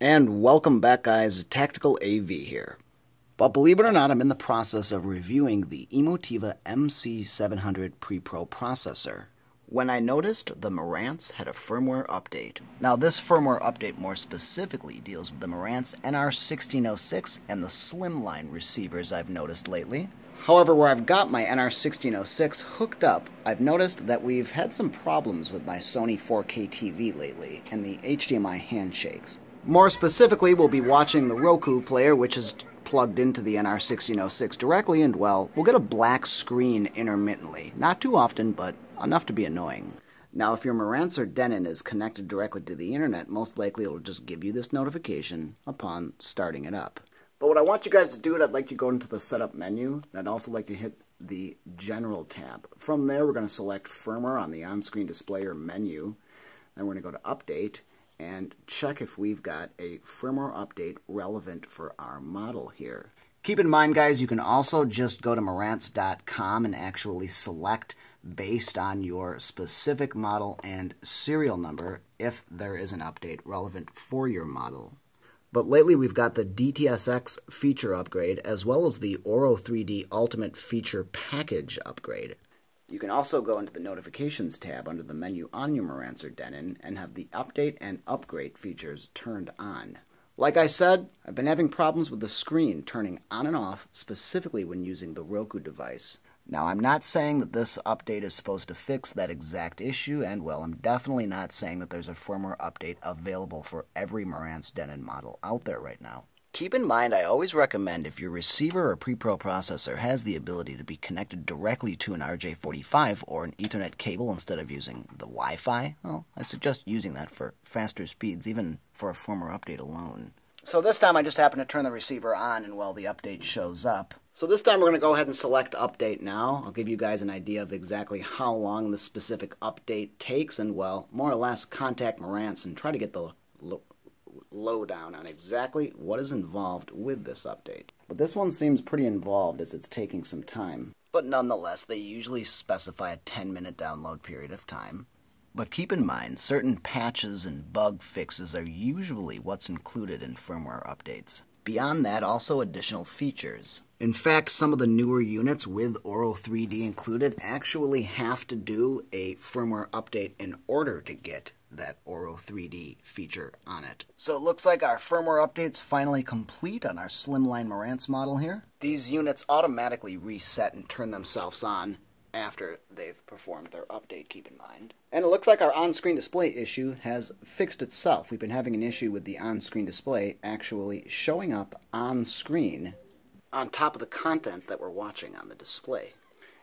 And welcome back guys, Tactical AV here. But believe it or not, I'm in the process of reviewing the Emotiva MC700 Pre-Pro processor when I noticed the Marantz had a firmware update. Now this firmware update more specifically deals with the Marantz NR1606 and the Slimline receivers I've noticed lately. However, where I've got my NR1606 hooked up, I've noticed that we've had some problems with my Sony 4K TV lately and the HDMI handshakes. More specifically, we'll be watching the Roku player, which is plugged into the NR1606 directly, and well, we'll get a black screen intermittently. Not too often, but enough to be annoying. Now, if your Marantz or Denon is connected directly to the internet, most likely it'll just give you this notification upon starting it up. But what I want you guys to do is I'd like you to go into the Setup menu, and I'd also like to hit the General tab. From there, we're going to select Firmware on the on-screen display or menu. Then we're going to go to Update, and check if we've got a firmware update relevant for our model here. Keep in mind, guys, you can also just go to Marantz.com and actually select based on your specific model and serial number if there is an update relevant for your model. But lately we've got the DTSX feature upgrade as well as the Auro 3D Ultimate Feature Package upgrade. You can also go into the Notifications tab under the menu on your Marantz or Denon and have the Update and Upgrade features turned on. Like I said, I've been having problems with the screen turning on and off, specifically when using the Roku device. Now, I'm not saying that this update is supposed to fix that exact issue, and well, I'm definitely not saying that there's a firmware update available for every Marantz Denon model out there right now. Keep in mind, I always recommend if your receiver or pre-pro processor has the ability to be connected directly to an RJ45 or an Ethernet cable instead of using the Wi-Fi, well, I suggest using that for faster speeds, even for a firmware update alone. So this time I just happen to turn the receiver on and well, the update shows up. So this time we're going to go ahead and select update now. I'll give you guys an idea of exactly how long the specific update takes and well, more or less contact Marantz and try to get the lowdown on exactly what is involved with this update. But this one seems pretty involved as it's taking some time. But nonetheless, they usually specify a 10 minute download period of time. But keep in mind, certain patches and bug fixes are usually what's included in firmware updates. Beyond that, also additional features. In fact, some of the newer units with Auro 3D included actually have to do a firmware update in order to get that Auro 3D feature on it. So it looks like our firmware update's finally complete on our Slimline Marantz model here. These units automatically reset and turn themselves on after they've performed their update, keep in mind. And it looks like our on-screen display issue has fixed itself. We've been having an issue with the on-screen display actually showing up on screen on top of the content that we're watching on the display.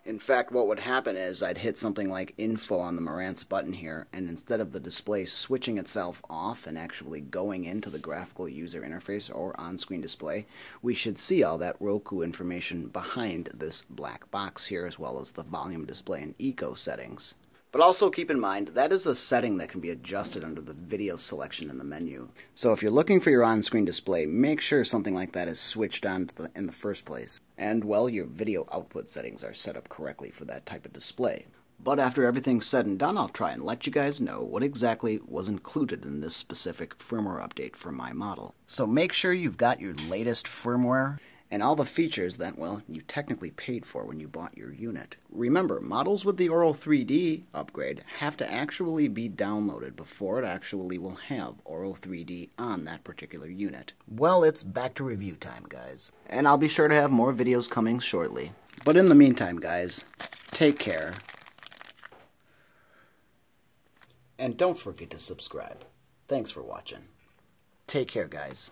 In fact, what would happen is I'd hit something like info on the Marantz button here, and instead of the display switching itself off and actually going into the graphical user interface or on-screen display, we should see all that Roku information behind this black box here, as well as the volume display and eco settings. But also keep in mind, that is a setting that can be adjusted under the video selection in the menu. So if you're looking for your on-screen display, make sure something like that is switched on the, in the first place. And, well, your video output settings are set up correctly for that type of display. But after everything's said and done, I'll try and let you guys know what exactly was included in this specific firmware update for my model. So make sure you've got your latest firmware and all the features that, well, you technically paid for when you bought your unit. Remember, models with the Auro 3D upgrade have to actually be downloaded before it actually will have Auro 3D on that particular unit. Well, it's back to review time, guys. And I'll be sure to have more videos coming shortly. But in the meantime, guys, take care. And don't forget to subscribe. Thanks for watching. Take care, guys.